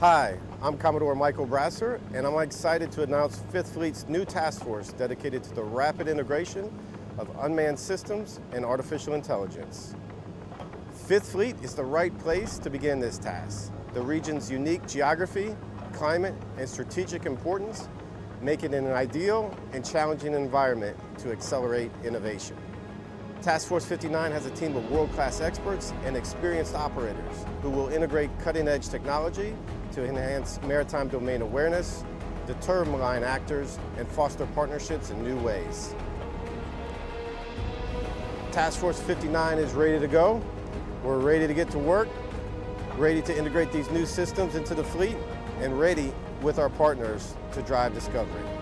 Hi, I'm Commodore Michael Brasseur, and I'm excited to announce Fifth Fleet's new task force dedicated to the rapid integration of unmanned systems and artificial intelligence. Fifth Fleet is the right place to begin this task. The region's unique geography, climate, and strategic importance make it an ideal and challenging environment to accelerate innovation. Task Force 59 has a team of world-class experts and experienced operators who will integrate cutting-edge technology to enhance maritime domain awareness, deter malign actors, and foster partnerships in new ways. Task Force 59 is ready to go. We're ready to get to work, ready to integrate these new systems into the fleet, and ready with our partners to drive discovery.